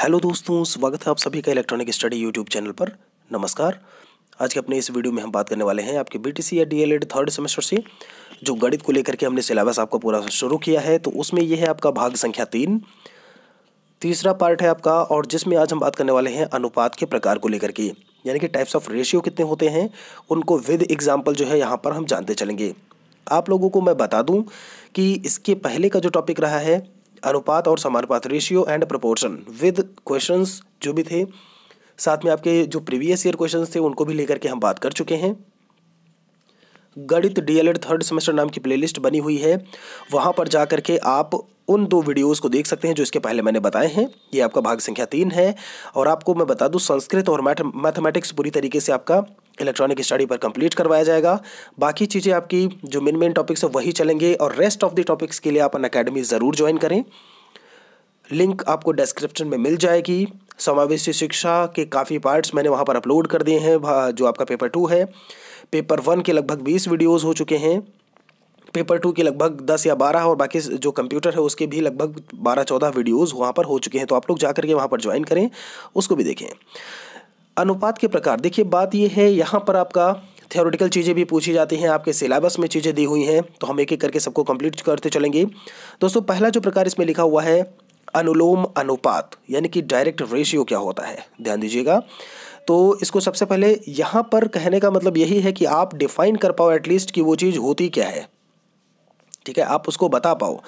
Hello दोस्तों, स्वागत है आप सभी का इलेक्ट्रॉनिक स्टडी यूट्यूब चैनल पर। नमस्कार। आज के अपने इस वीडियो में हम बात करने वाले हैं आपके बीटीसी या डीएलएड थर्ड सेमेस्टर से, जो गणित को लेकर के हमने सिलेबस आपका पूरा शुरू किया है। तो उसमें यह है आपका भाग संख्या तीन। तीसरा पार्ट है आपका, और जिसमें आज हम बात करने वाले हैं अनुपात के प्रकार को लेकर के, यानी कि टाइप्स ऑफ़ रेशियो कितने होते हैं, उनको विद एग्ज़ाम्पल जो है यहाँ पर हम जानते चलेंगे। आप लोगों को मैं बता दूँ कि इसके पहले का जो टॉपिक रहा है अनुपात और समानुपात ratio and proportion with question जो भी थे। साथ में आपके जो प्रीवियस ईयर क्वेश्चन थे, उनको भी लेकर के हम बात कर चुके हैं। गणित डीएलएड थर्ड सेमेस्टर नाम की प्लेलिस्ट बनी हुई है। वहाँ पर जाकर करके आप उन दो वीडियोस को देख सकते हैं जो इसके पहले मैंने बताए हैं। ये आपका भाग संख्या तीन है और आपको मैं बता दूँ, संस्कृत और मैथमेटिक्स पूरी तरीके से आपका इलेक्ट्रॉनिक स्टडी पर कंप्लीट करवाया जाएगा। बाकी चीज़ें आपकी जो मेन मेन टॉपिक्स है, वही चलेंगे और रेस्ट ऑफ़ द टॉपिक्स के लिए आप अन अकेडमी ज़रूर ज्वाइन करें। लिंक आपको डिस्क्रिप्शन में मिल जाएगी। समावेशी शिक्षा के काफ़ी पार्ट्स मैंने वहाँ पर अपलोड कर दिए हैं जो आपका पेपर टू है। पेपर वन के लगभग बीस वीडियोज़ हो चुके हैं। पेपर टू के लगभग दस या बारह और बाकी जो कंप्यूटर है उसके भी लगभग बारह चौदह वीडियोज़ वहाँ पर हो चुके हैं। तो आप लोग जा करके वहाँ पर ज्वाइन करें, उसको भी देखें। अनुपात के प्रकार, देखिए बात ये है, यहाँ पर आपका थियोरिटिकल चीज़ें भी पूछी जाती हैं, आपके सिलेबस में चीज़ें दी हुई हैं तो हम एक एक करके सबको कंप्लीट करते चलेंगे। दोस्तों, पहला जो प्रकार इसमें लिखा हुआ है, अनुलोम अनुपात, यानी कि डायरेक्ट रेशियो क्या होता है? ध्यान दीजिएगा। तो इसको सबसे पहले यहाँ पर कहने का मतलब यही है कि आप डिफाइन कर पाओ एटलीस्ट कि वो चीज़ होती क्या है। ठीक है, आप उसको बता पाओ।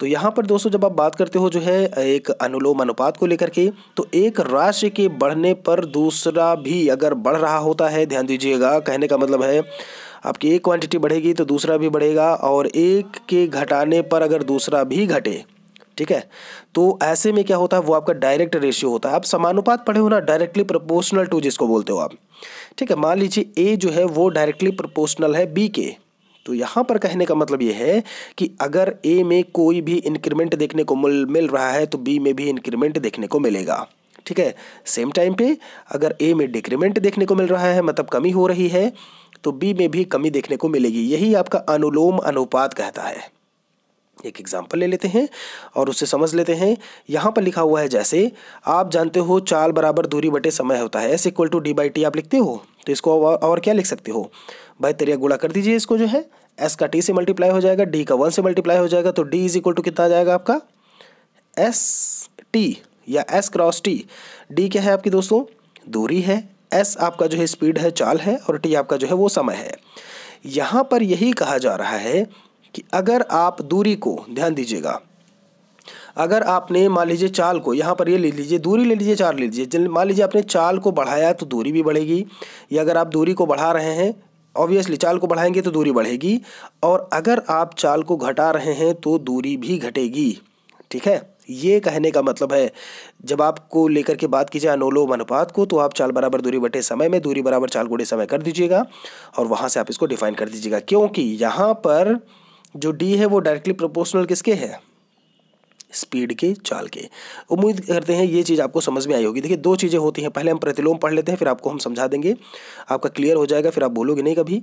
तो यहाँ पर दोस्तों जब आप बात करते हो जो है, एक अनुलोम अनुपात को लेकर के तो एक राशि के बढ़ने पर दूसरा भी अगर बढ़ रहा होता है, ध्यान दीजिएगा, कहने का मतलब है, आपकी एक क्वांटिटी बढ़ेगी तो दूसरा भी बढ़ेगा, और एक के घटाने पर अगर दूसरा भी घटे, ठीक है तो ऐसे में क्या होता है, वो आपका डायरेक्ट रेशियो होता है। आप समानुपात पढ़े हो ना डायरेक्टली प्रोपोर्शनल टू जिसको बोलते हो आप, ठीक है, मान लीजिए ए जो है, वो डायरेक्टली प्रोपोर्शनल है बी के तो यहाँ पर कहने का मतलब ये है कि अगर ए में कोई भी इंक्रीमेंट देखने को मिल रहा है तो बी में भी इंक्रीमेंट देखने को मिलेगा। ठीक है? सेम टाइम पे अगर ए में डिक्रीमेंट देखने को मिल रहा है मतलब कमी हो रही है तो बी में भी कमी देखने को मिलेगी। यही आपका अनुलोम अनुपात कहता है। एक एग्ज़ाम्पल ले लेते हैं और उससे समझ लेते हैं। यहाँ पर लिखा हुआ है जैसे आप जानते हो चाल बराबर दूरी बटे समय होता है। S equal to D by T आप लिखते हो? तो इसको और, और क्या लिख सकते हो? भाई तेरिया गुड़ा कर दीजिए इसको जो है। एस का टी से मल्टीप्लाई हो जाएगा डी का वन से मल्टीप्लाई हो जाएगा तो डी इज़ इक्वल टू कितना आ जाएगा आपका? एस टी या एस क्रॉस टी डी क्या है आपकी दोस्तों? दूरी है। एस आपका जो है स्पीड है, चाल है, और टी आपका जो है वो समय है। यहाँ पर यही कहा जा रहा है कि अगर आप दूरी को, ध्यान दीजिएगा, अगर आपने मान लीजिए चाल को, यहाँ पर ये ले लीजिए, दूरी ले लीजिए, चाल ले लीजिए मान लीजिए आपने चाल को बढ़ाया तो दूरी भी बढ़ेगी, या अगर आप दूरी को बढ़ा रहे हैं ऑब्वियसली चाल को बढ़ाएँगे तो दूरी बढ़ेगी और अगर आप चाल को घटा रहे हैं तो दूरी भी घटेगी। ठीक है? ये कहने का मतलब है, जब आपको लेकर के बात की जाए अनुलोम अनुपात को तो आप चाल बराबर दूरी बटे समय में दूरी बराबर चाल गुड़े समय कर दीजिएगा और वहाँ से आप इसको डिफाइन कर दीजिएगा। क्योंकि यहाँ पर जो डी है वो डायरेक्टली प्रोपोर्शनल किसके है? स्पीड के चाल के। उम्मीद करते हैं ये चीज़ आपको समझ में आई होगी। देखिए, दो चीज़ें होती हैं। पहले हम प्रतिलोम पढ़ लेते हैं, फिर आपको हम समझा देंगे। आपका क्लियर हो जाएगा, फिर आप बोलोगे नहीं कभी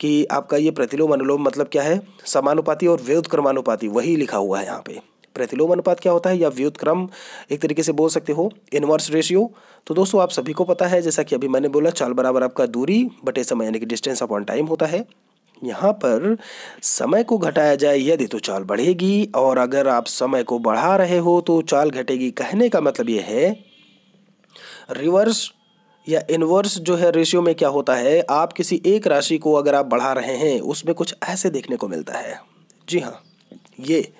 कि आपका ये प्रतिलोम अनुलोम मतलब क्या है? समानुपाती और व्युतक्रमानुपाती, वही लिखा हुआ है यहाँ पे। प्रतिलोम अनुपात क्या होता है या व्युतक्रम, एक तरीके से बोल सकते हो? Inverse ratio. तो दोस्तों, आप सभी को पता है, जैसा कि अभी मैंने बोला, चाल बराबर आपका दूरी, बटे समय यानी कि डिस्टेंस अपॉन टाइम होता है। यहाँ पर समय को घटाया जाए यदि तो चाल बढ़ेगी और अगर आप समय को बढ़ा रहे हो तो चाल घटेगी। कहने का मतलब ये है, रिवर्स या इनवर्स जो है रेशियो में क्या होता है, आप किसी एक राशि को अगर आप बढ़ा रहे हैं, उसमें कुछ ऐसे देखने को मिलता है। जी हाँ ये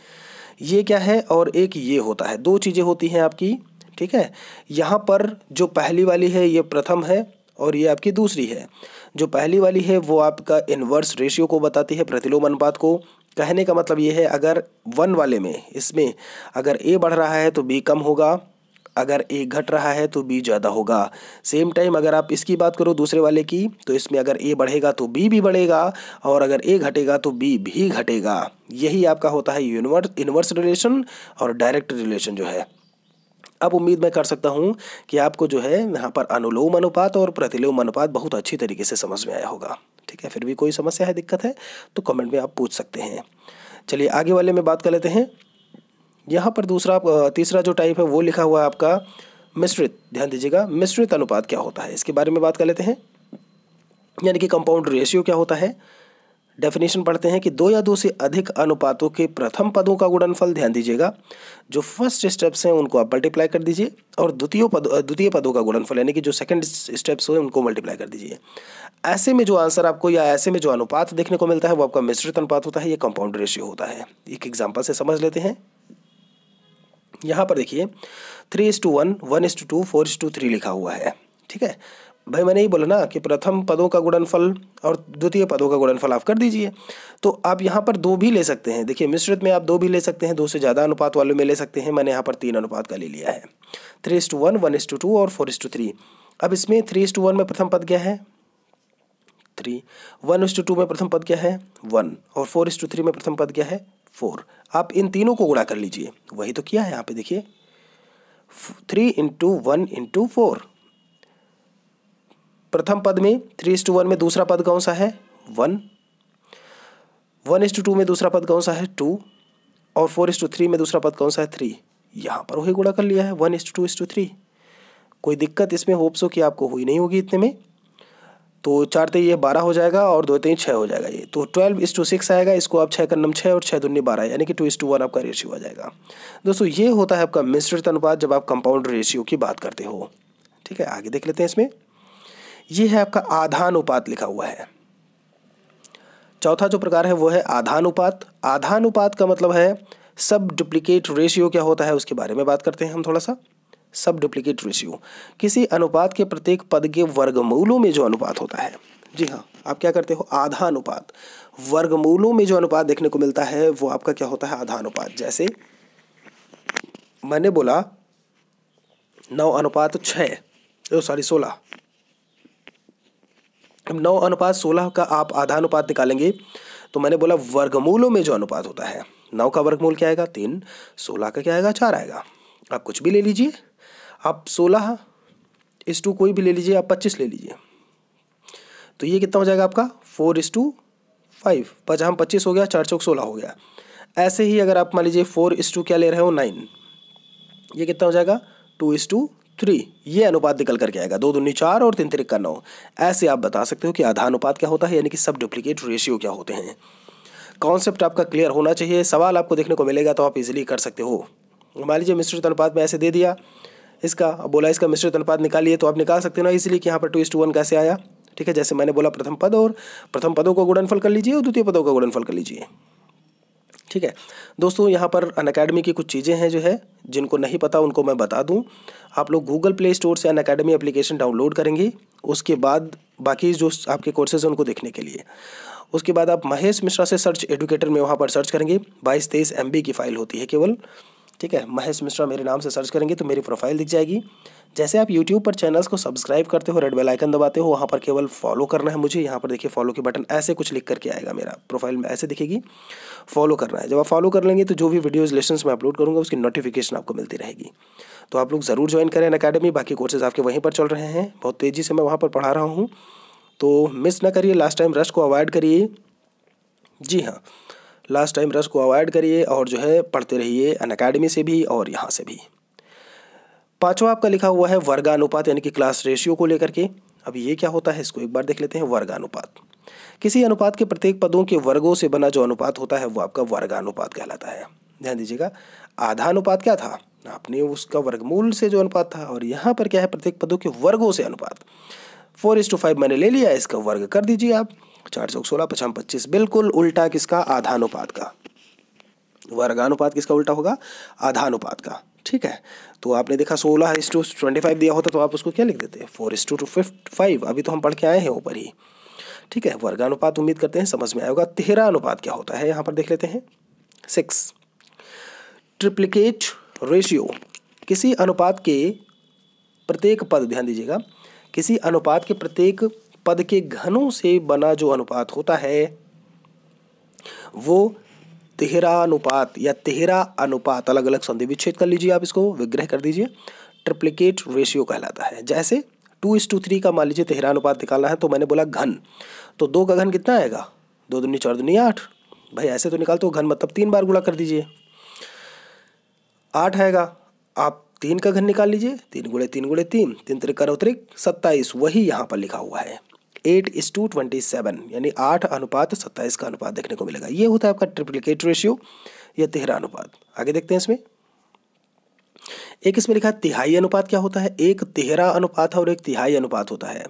ये क्या है और एक ये होता है। दो चीज़ें होती हैं आपकी, ठीक है? यहाँ पर जो पहली वाली है, ये प्रथम है और ये आपकी दूसरी है। जो पहली वाली है, वो आपका इन्वर्स रेशियो को बताती है, प्रतिलोम अनुपात को। कहने का मतलब ये है, अगर वन वाले में, इसमें अगर ए बढ़ रहा है तो बी कम होगा। अगर ए घट रहा है तो बी ज़्यादा होगा। सेम टाइम अगर आप इसकी बात करो दूसरे वाले की तो इसमें अगर ए बढ़ेगा तो बी भी बढ़ेगा। और अगर ए घटेगा तो बी भी घटेगा। यही आपका होता है यूनिवर्स इन्वर्स रिलेशन और डायरेक्ट रिलेशन जो है। अब उम्मीद मैं कर सकता हूँ कि आपको जो है यहाँ पर अनुलोम अनुपात और प्रतिलोम अनुपात बहुत अच्छी तरीके से समझ में आया होगा। ठीक है, फिर भी कोई समस्या है, दिक्कत है तो कमेंट में आप पूछ सकते हैं। चलिए, आगे वाले में बात कर लेते हैं। यहाँ पर दूसरा, तीसरा जो टाइप है, वो लिखा हुआ है आपका मिश्रित। ध्यान दीजिएगा, मिश्रित अनुपात क्या होता है? इसके बारे में बात कर लेते हैं। यानी कि कंपाउंड रेशियो क्या होता है? डेफिनेशन पढ़ते हैं कि दो या दो से अधिक अनुपातों के प्रथम पदों का गुणनफल ध्यान दीजिएगा। जो फ़र्स्ट स्टेप्स हैं, उनको आप मल्टीप्लाई कर दीजिए और द्वितीय पद द्वितीय पदों का गुणनफल, यानी कि जो सेकंड स्टेप्स हैं उनको मल्टीप्लाई कर दीजिए। ऐसे में जो आंसर आपको या ऐसे में जो अनुपात देखने को मिलता है, वो आपका मिश्रित अनुपात होता है, ये कंपाउंड रेशियो होता है। एक एग्ज़ाम्पल से समझ लेते हैं। यहाँ पर देखिए three is to one one is to two four is to three लिखा हुआ है। ठीक है? भाई मैंने ही बोला ना कि प्रथम पदों का गुणनफल और द्वितीय पदों का गुणनफल आप कर दीजिए। तो आप यहाँ पर दो भी ले सकते हैं। देखिए, मिश्रित में आप दो भी ले सकते हैं, दो से ज़्यादा अनुपात वाले में ले सकते हैं। मैंने यहाँ पर तीन अनुपात का ले लिया है। Three is to one one is to two two four is to three अब इसमें थ्री इस टू वन में प्रथम पद क्या है? Three one is to two two प्रथम पद क्या है? वन और फोर इस टू थ्री में प्रथम पद क्या है? फोर आप इन तीनों को गुणा कर लीजिए। वही तो किया है यहाँ पे, देखिए। Three into one into four प्रथम पद में थ्री इस टू वन में दूसरा पद कौन सा है? One one is to two two दूसरा पद कौन सा है? टू और फोर इस टू थ्री में दूसरा पद कौन सा है? थ्री यहाँ पर वही गुणा कर लिया है। One is to two two is to कोई दिक्कत इसमें होप्स कि आपको हुई नहीं होगी इतने में? तो चार ते ये बारह हो जाएगा और दो ते छः हो जाएगा ये। तो ट्वेल्व इस टू सिक्स आएगा। इसको आप छः करनम छः और छः दुन्नी बारह यानी कि टू इस टू वन आपका रेशियो आ जाएगा। दोस्तों, ये होता है आपका मिश्रित अनुपात जब आप कंपाउंड रेशियो की बात करते हो। ठीक है? आगे देख लेते हैं इसमें। ये है आपका आधानुपात लिखा हुआ है। चौथा जो प्रकार है, वो है आधानुपात। आधानुपात का मतलब है सब डुप्लीकेट रेशियो क्या होता है उसके बारे में बात करते हैं हम थोड़ा सा। सब डुप्लीकेट रेशियो। किसी अनुपात के प्रत्येक पद के वर्गमूलों में जो अनुपात होता है। जी हाँ आप क्या करते हो? आधा अनुपात वर्गमूलों में जो अनुपात देखने को मिलता है, वो आपका क्या होता है? आधा अनुपात जैसे, मैंने बोला, नौ अनुपात छः सॉरी सोलह। नौ अनुपात सोलह का आप आधा अनुपात निकालेंगे तो मैंने बोला वर्गमूलों में जो अनुपात होता है, नौ का वर्गमूल क्या आएगा? तीन, सोलह का क्या आएगा? चार आएगा। आप कुछ भी ले लीजिए, आप सोलह, इस टू कोई भी ले लीजिए, आप पच्चीस ले लीजिए। तो ये कितना हो जाएगा आपका? Four is to five. पचास पच्चीस हो गया, चार चौक सोलह हो गया। ऐसे ही अगर आप मान लीजिए फोर इस टू क्या ले रहे हो? नाइन। ये कितना हो जाएगा? टू इस टू थ्री ये अनुपात निकल करके आएगा। दो दुनी चार और तीन तिरिक का नौ। ऐसे आप बता सकते हो कि आधा अनुपात क्या होता है, यानी कि सब डुप्लीकेट रेशियो क्या होते हैं। कॉन्सेप्ट आपका क्लियर होना चाहिए। सवाल आपको देखने को मिलेगा तो आप इजीली कर सकते हो। मान लीजिए मिश्रित अनुपात में ऐसे दे दिया। इसका बोला इसका मिश्रित अनुपात निकालिए तो आप निकाल सकते हो ना इसलिए कि यहाँ पर टू इस टू वन कैसे आया। ठीक है, जैसे मैंने बोला प्रथम पद और प्रथम पदों का गुणनफल कर लीजिए और द्वितीय पदों का गुणनफल कर लीजिए। ठीक है, दोस्तों, यहाँ पर अन अकेडमी की कुछ चीज़ें हैं जो है, जिनको नहीं पता उनको मैं बता दूँ। आप लोग गूगल प्ले स्टोर से अन अकेडमी एप्लीकेशन डाउनलोड करेंगे। उसके बाद बाकी जो आपके कोर्सेज हैं उनको देखने के लिए। उसके बाद आप महेश मिश्रा से सर्च एडुकेटर में वहाँ पर सर्च करेंगे। बाईस तेईस एम की फ़ाइल होती है केवल। ठीक है? महेश मिश्रा मेरे नाम से सर्च करेंगे तो मेरी प्रोफ़ाइल दिख जाएगी। जैसे आप यूट्यूब पर चैनल्स को सब्सक्राइब करते हो रेड बेल आइकन दबाते हो, वहाँ पर केवल फॉलो करना है मुझे। यहाँ पर देखिए फॉलो के बटन ऐसे कुछ लिख करके आएगा मेरा प्रोफ़ाइल में, ऐसे दिखेगी। फॉलो करना है। जब आप फॉलो कर लेंगे तो जो भी वीडियोज़ लेसन मैं अपलोड करूँगा, उसकी नोटिफिकेशन आपको मिलती रहेगी। तो आप लोग ज़रूर ज्वाइन करें अकेडमी बाकी कोर्सेज आपके वहीं पर चल रहे हैं। बहुत तेज़ी से मैं वहाँ पर पढ़ा रहा हूँ। तो मिस ना करिए लास्ट टाइम रश को अवॉइड करिए। जी हाँ लास्ट टाइम रश को अवॉइड करिए और जो है पढ़ते रहिए अन अकेडमी से भी और यहाँ से भी। पाँचवा आपका लिखा हुआ है वर्गानुपात, यानी कि क्लास रेशियो को लेकर के। अब ये क्या होता है, इसको एक बार देख लेते हैं। वर्गानुपात। किसी अनुपात के प्रत्येक पदों के वर्गों से बना जो अनुपात होता है, वो आपका वर्गानुपात कहलाता है। ध्यान दीजिएगा आधा अनुपात क्या था? आपने उसका वर्गमूल से जो अनुपात था और यहाँ पर क्या है प्रत्येक पदों के वर्गों से अनुपात। फोर इस टू फाइव मैंने ले लिया, इसका वर्ग कर दीजिए आप। चार सौ सोलह, पचास, पच्चीस, बिल्कुल उल्टा किसका? आधानुपात का। वर्गानुपात किसका उल्टा होगा? आधानुपात का। ठीक है? तो आपने देखा सोलह इस टू ट्वेंटी फाइव दिया होता तो आप उसको क्या लिख देते? Four is to to फिफ्ट five अभी तो हम पढ़ के आए हैं ऊपर ही। ठीक है? वर्गानुपात उम्मीद करते हैं समझ में आएगा तेरह अनुपात क्या होता है? यहाँ पर देख लेते हैं। सिक्स ट्रिप्लिकेट रेशियो किसी अनुपात के प्रत्येक पद, ध्यान दीजिएगा, किसी अनुपात के प्रत्येक पद के घनों से बना जो अनुपात होता है, वो तेहरा अनुपात या तेहरा अनुपात अलग अलग संधि विच्छेद कर लीजिए आप इसको, विग्रह कर दीजिए ट्रिप्लिकेट रेशियो कहलाता है। जैसे टू इस टू थ्री का मान लीजिए तेहरा अनुपात निकालना है तो मैंने बोला घन तो दो का घन कितना आएगा? दो दुनी चार दुनी आठ, भाई ऐसे तो निकालते हो घन मतलब तीन बार गुणा कर दीजिए। आठ आएगा। आप तीन का घन निकाल लीजिए। तीन गुड़े तीन गुड़े तीन। तीन त्रिक उतरिक सत्ताईस। वही यहाँ पर लिखा हुआ है। एट इस टू ट्वेंटी सेवन। यानी आठ अनुपात सत्ताईस का अनुपात देखने को मिलेगा। ये होता है आपका ट्रिप्लिकेट रेशियो या तिहरा अनुपात। आगे देखते हैं इसमें। एक इसमें लिखा है, तिहाई अनुपात क्या होता है? एक तिहरा अनुपात है और एक तिहाई अनुपात होता है।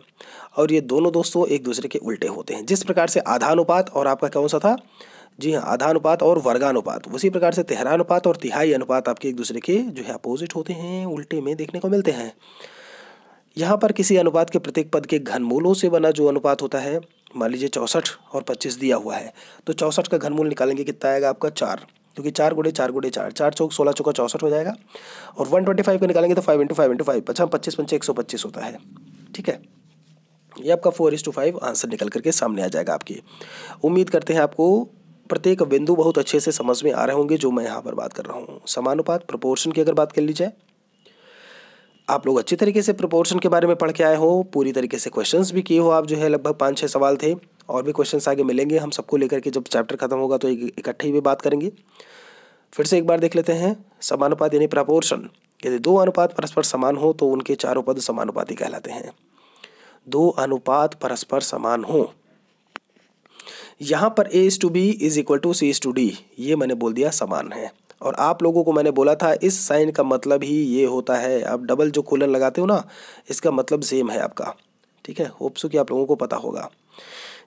और ये दोनों दोस्तों एक दूसरे के उल्टे होते हैं। जिस प्रकार से आधा अनुपात और आपका कौन सा था? जी हाँ आधा अनुपात और वर्गानुपात। उसी प्रकार से तिहरा अनुपात और तिहाई अनुपात आपके एक दूसरे के जो है अपोजिट होते हैं, उल्टे में देखने को मिलते हैं। यहाँ पर किसी अनुपात के प्रत्येक पद के घनमूलों से बना जो अनुपात होता है, मान लीजिए चौंसठ और पच्चीस दिया हुआ है तो चौंसठ का घनमूल निकालेंगे, कितना आएगा आपका चार, क्योंकि चार गुड़े चार गुड़े चार चार चौक सोलह चौका चौसठ हो जाएगा, और वन ट्वेंटी फाइव का निकालेंगे तो five into five into five अच्छा पच्चीस पंचे एक सौ पच्चीस होता है, ठीक है? ये आपका four is to five answer निकल करके सामने आ जाएगा आपकी। उम्मीद करते हैं आपको प्रत्येक बिंदु बहुत अच्छे से समझ में आ रहे होंगे जो मैं यहाँ पर बात कर रहा हूँ। समानुपात प्रपोर्शन की अगर बात कर ली जाए, आप लोग अच्छी तरीके से प्रपोर्शन के बारे में पढ़ के आए हो, पूरी तरीके से क्वेश्चंस भी किए हो आप जो है, लगभग पाँच छः सवाल थे, और भी क्वेश्चंस आगे मिलेंगे। हम सबको लेकर के जब चैप्टर खत्म होगा तो इकट्ठे भी बात करेंगे। फिर से एक बार देख लेते हैं, समानुपात यानी प्रपोर्शन यदि दो अनुपात परस्पर समान हो तो उनके चारों पद समानुपाती कहलाते हैं। दो अनुपात परस्पर समान हो। यहाँ पर A is to B is equal to C is to D ये मैंने बोल दिया समान है। और आप लोगों को मैंने बोला था, इस साइन का मतलब ही ये होता है, आप डबल जो कोलन लगाते हो ना, इसका मतलब सेम है आपका। ठीक है? होप्सो कि आप लोगों को पता होगा।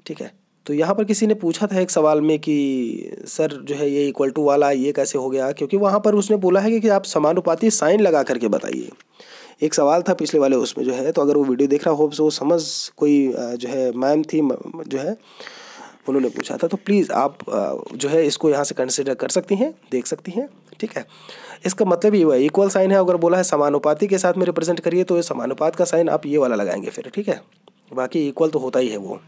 ठीक है? तो यहाँ पर किसी ने पूछा था एक सवाल में कि, सर, जो है ये इक्वल टू वाला, ये कैसे हो गया? क्योंकि वहाँ पर उसने बोला है कि कि आप समानुपाती साइन लगा करके बताइए। एक सवाल था पिछले वाले उसमें जो है तो अगर वो वीडियो देख रहा हो वो समझ कोई जो है मैम थी जो है उन्होंने पूछा था तो प्लीज़ आप जो है इसको यहाँ से कंसिडर कर सकती हैं, देख सकती हैं, ठीक है? इसका मतलब ये हुआ इक्वल साइन है, अगर बोला है समानुपाती के साथ में रिप्रेजेंट करिए तो ये समानुपात का साइन आप ये वाला लगाएँगे फिर, ठीक है? बाकी इक्वल तो होता ही है वो।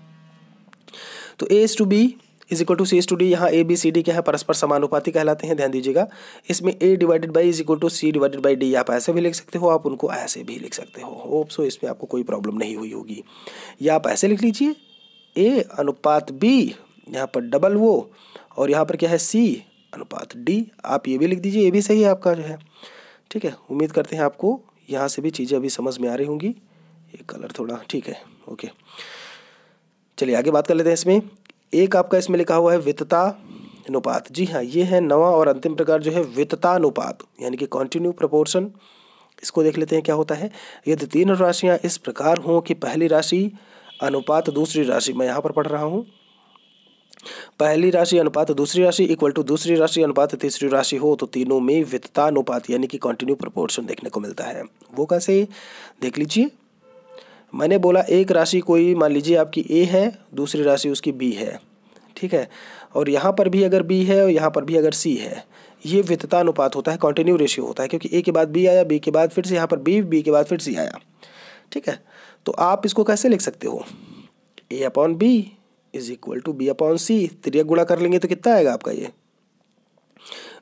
तो A is to B is equal to C is to D यहाँ ए बी सी डी क्या है? परस्पर समानुपाती कहलाते हैं, ध्यान दीजिएगा। इसमें A divided by is equal to C divided by D आप ऐसे भी लिख सकते हो, आप उनको ऐसे भी लिख सकते हो। होप सो इसमें आपको कोई प्रॉब्लम नहीं हुई होगी। या आप ऐसे लिख लीजिए ए अनुपात बी, यहाँ पर डबल वो, और यहाँ पर क्या है सी अनुपात डी आप ये भी लिख दीजिए, ये भी सही है आपका जो है। ठीक है, उम्मीद करते हैं आपको यहाँ से भी चीज़ें अभी समझ में आ रही होंगी। ये कलर थोड़ा, ठीक है ओके चलिए, आगे बात कर लेते हैं इसमें। एक आपका इसमें लिखा हुआ है वितता अनुपात जी हाँ ये है नवा और अंतिम प्रकार जो है वितता अनुपात यानी कि कॉन्टिन्यू प्रपोर्शन इसको देख लेते हैं क्या होता है। यदि तीन राशियाँ इस प्रकार हों कि पहली राशि अनुपात दूसरी राशि, मैं यहाँ पर पढ़ रहा हूँ। पहली राशि अनुपात दूसरी राशि इक्वल टू दूसरी राशि अनुपात तीसरी राशि हो तो तीनों में वित्ता अनुपात यानी कि कंटिन्यू प्रपोर्शन देखने को मिलता है। वो कैसे? देख लीजिए। मैंने बोला एक राशि कोई, मान लीजिए आपकी ए है, दूसरी राशि उसकी बी है, ठीक है? और यहाँ पर भी अगर बी है, और यहाँ पर भी अगर सी है, ये वित्तता अनुपात होता है कॉन्टिन्यू रेशियो होता है, क्योंकि ए के बाद बी आया बी के बाद फिर से यहाँ पर बी बी के बाद फिर सी आया। ठीक है? तो आप इसको कैसे लिख सकते हो? A upon B is equal to B upon C त्रिय गुणा कर लेंगे तो कितना आएगा आपका ये?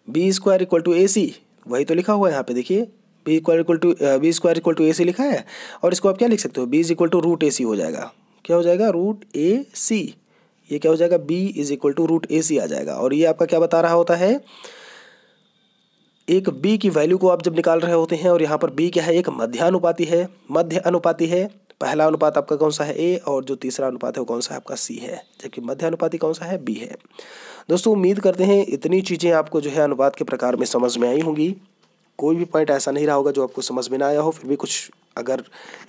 B square equal to A C वही तो लिखा हुआ है यहाँ पे, देखिए। B equal equal to B square equal to A C लिखा है। और इसको आप क्या लिख सकते हो? B is equal to root A C हो जाएगा। क्या हो जाएगा? रूट ए सी ये क्या हो जाएगा? B is equal to root A C आ जाएगा। और ये आपका क्या बता रहा होता है? एक बी की वैल्यू को आप जब निकाल रहे होते हैं और यहाँ पर बी क्या है? एक मध्यानुपाती है। मध्य अनुपाती है। पहला अनुपात आपका कौन सा है? ए और जो तीसरा अनुपात है वो कौन सा है? आपका सी है। जबकि मध्य अनुपाति कौन सा है? बी है। दोस्तों, उम्मीद करते हैं इतनी चीज़ें आपको जो है अनुपात के प्रकार में समझ में आई होंगी। कोई भी पॉइंट ऐसा नहीं रहा होगा जो आपको समझ में ना आया हो। फिर भी कुछ अगर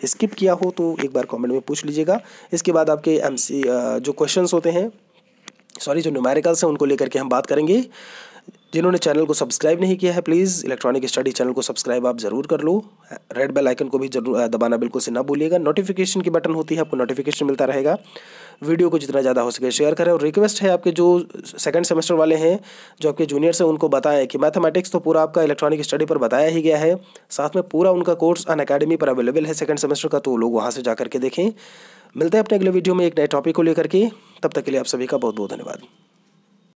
स्किप किया हो तो एक बार कमेंट में पूछ लीजिएगा। इसके बाद आपके एम जो क्वेश्चन होते हैं सॉरी जो न्यूमेरिकल्स हैं, उनको लेकर के हम बात करेंगे। जिन्होंने चैनल को सब्सक्राइब नहीं किया है प्लीज़ इलेक्ट्रॉनिक स्टडी चैनल को सब्सक्राइब आप ज़रूर कर लो। रेड बेल आइकन को भी ज़रूर दबाना बिल्कुल से ना भूलिएगा। नोटिफिकेशन की बटन होती है, आपको नोटिफिकेशन मिलता रहेगा। वीडियो को जितना ज़्यादा हो सके शेयर करें और रिक्वेस्ट है आपके जो सेकंड सेमेस्टर वाले हैं, जो आपके जूनियर्स हैं, उनको बताएँ कि मैथमेटिक्स तो पूरा आपका इलेक्ट्रॉनिक स्टडी पर बताया ही गया है। साथ में पूरा उनका कोर्स अन अकेडमी पर अवेलेबल है सेकंड सेमेस्टर का तो लोग वहाँ से जा करके देखें। मिलते हैं अपने अगले वीडियो में एक नए टॉपिक को लेकर के। तब तक के लिए आप सभी का बहुत बहुत धन्यवाद।